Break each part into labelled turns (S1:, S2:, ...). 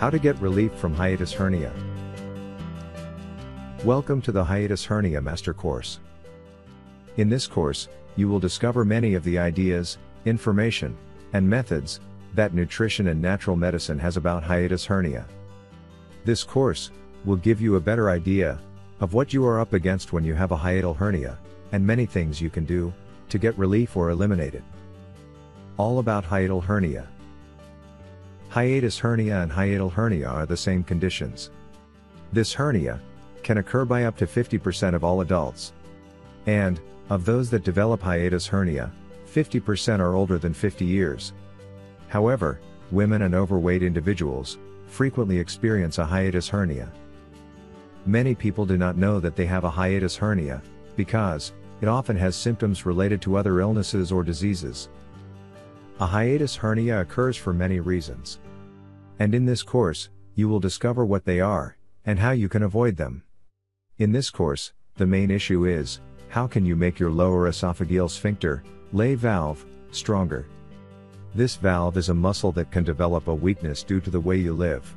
S1: How to get relief from hiatus hernia. Welcome to the Hiatus Hernia Master Course. In this course, you will discover many of the ideas, information, and methods that nutrition and natural medicine has about hiatus hernia. This course will give you a better idea of what you are up against when you have a hiatal hernia, and many things you can do to get relief or eliminate it. All about hiatal hernia. Hiatus hernia and hiatal hernia are the same conditions. This hernia can occur by up to 50% of all adults. And, of those that develop hiatus hernia, 50% are older than 50 years. However, women and overweight individuals frequently experience a hiatus hernia. Many people do not know that they have a hiatus hernia because it often has symptoms related to other illnesses or diseases. A hiatus hernia occurs for many reasons. And in this course, you will discover what they are and how you can avoid them. In this course, the main issue is how can you make your lower esophageal sphincter, lay valve, stronger? This valve is a muscle that can develop a weakness due to the way you live.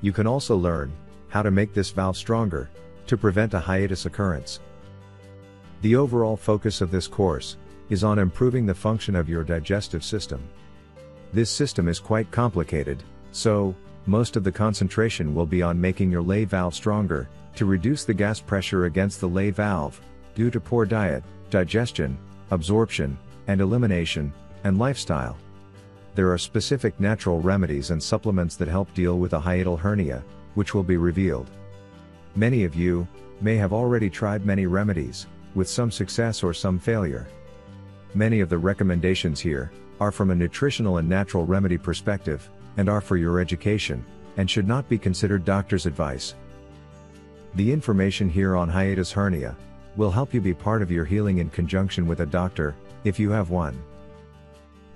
S1: You can also learn how to make this valve stronger to prevent a hiatus occurrence. The overall focus of this course is on improving the function of your digestive system. This system is quite complicated, so, most of the concentration will be on making your lay valve stronger to reduce the gas pressure against the lay valve due to poor diet, digestion, absorption, and elimination, and lifestyle. There are specific natural remedies and supplements that help deal with a hiatal hernia, which will be revealed. Many of you may have already tried many remedies, with some success or some failure. Many of the recommendations here are from a nutritional and natural remedy perspective, and are for your education, and should not be considered doctor's advice. The information here on hiatus hernia will help you be part of your healing in conjunction with a doctor, if you have one.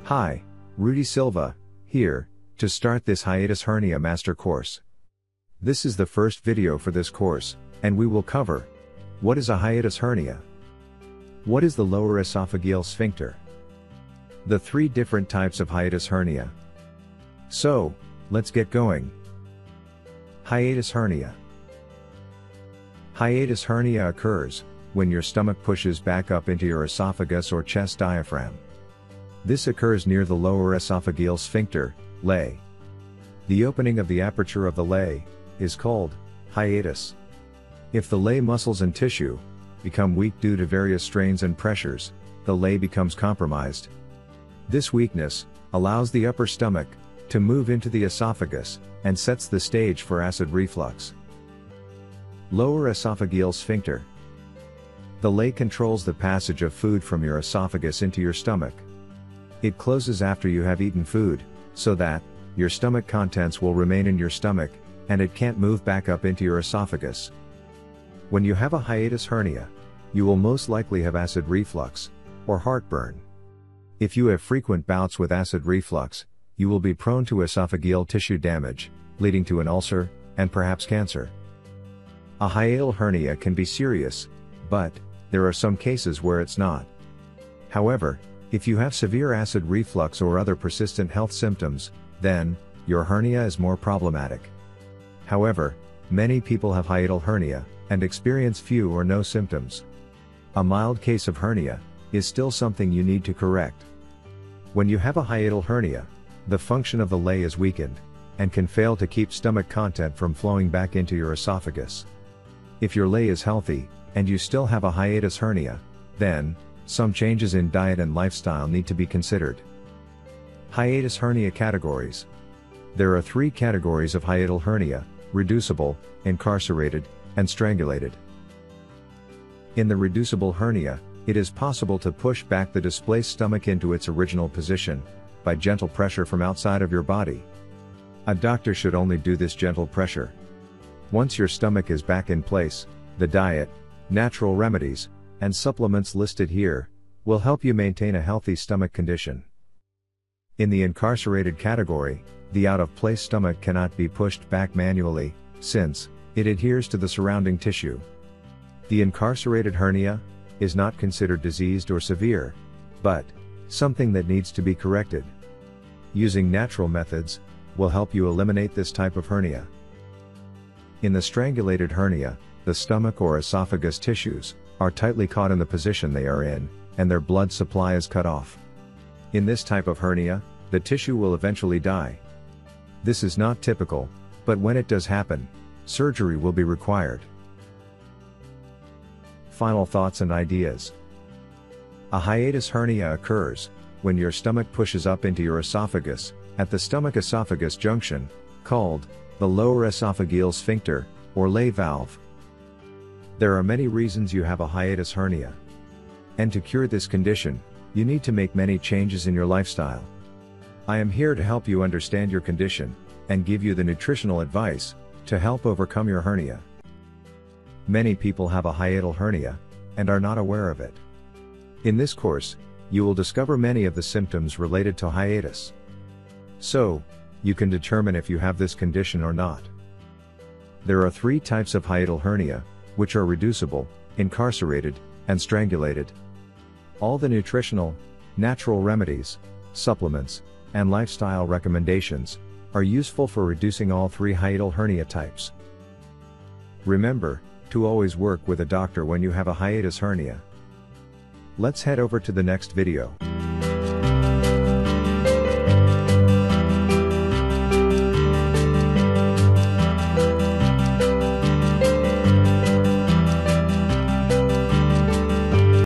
S1: Hi, Rudy Silva, here, to start this hiatus hernia master course. This is the first video for this course, and we will cover what is a hiatus hernia? What is the lower esophageal sphincter? The three different types of hiatus hernia. So, let's get going. Hiatus hernia. Hiatus hernia occurs when your stomach pushes back up into your esophagus or chest diaphragm. This occurs near the lower esophageal sphincter, lay. The opening of the aperture of the lay is called hiatus. If the lay muscles and tissue become weak due to various strains and pressures, the lay becomes compromised. This weakness allows the upper stomach to move into the esophagus and sets the stage for acid reflux. Lower esophageal sphincter. The lay controls the passage of food from your esophagus into your stomach. It closes after you have eaten food, so that, your stomach contents will remain in your stomach, and it can't move back up into your esophagus. When you have a hiatus hernia, you will most likely have acid reflux, or heartburn. If you have frequent bouts with acid reflux, you will be prone to esophageal tissue damage, leading to an ulcer, and perhaps cancer. A hiatal hernia can be serious, but, there are some cases where it's not. However, if you have severe acid reflux or other persistent health symptoms, then, your hernia is more problematic. However, many people have hiatal hernia, and experience few or no symptoms. A mild case of hernia, is still something you need to correct. When you have a hiatal hernia, the function of the lay is weakened, and can fail to keep stomach content from flowing back into your esophagus. If your lay is healthy, and you still have a hiatus hernia, then, some changes in diet and lifestyle need to be considered. Hiatus hernia categories. There are three categories of hiatal hernia, reducible, incarcerated, and strangulated. In the reducible hernia, it is possible to push back the displaced stomach into its original position, by gentle pressure from outside of your body. A doctor should only do this gentle pressure. Once your stomach is back in place, the diet, natural remedies, and supplements listed here, will help you maintain a healthy stomach condition. In the incarcerated category, the out of place stomach cannot be pushed back manually, since it adheres to the surrounding tissue. The incarcerated hernia is not considered diseased or severe, but something that needs to be corrected. Using natural methods, will help you eliminate this type of hernia. In the strangulated hernia, the stomach or esophagus tissues are tightly caught in the position they are in, and their blood supply is cut off. In this type of hernia, the tissue will eventually die. This is not typical, but when it does happen, surgery will be required. Final thoughts and ideas. A hiatus hernia occurs when your stomach pushes up into your esophagus at the stomach esophagus junction, called the lower esophageal sphincter or lay valve. There are many reasons you have a hiatus hernia. And to cure this condition, you need to make many changes in your lifestyle. I am here to help you understand your condition and give you the nutritional advice to help overcome your hernia. Many people have a hiatal hernia and are not aware of it. In this course, you will discover many of the symptoms related to hiatus. So, you can determine if you have this condition or not. There are three types of hiatal hernia, which are reducible, incarcerated, and strangulated. All the nutritional, natural remedies, supplements, and lifestyle recommendations are useful for reducing all three hiatal hernia types. Remember, to always work with a doctor when you have a hiatus hernia. Let's head over to the next video.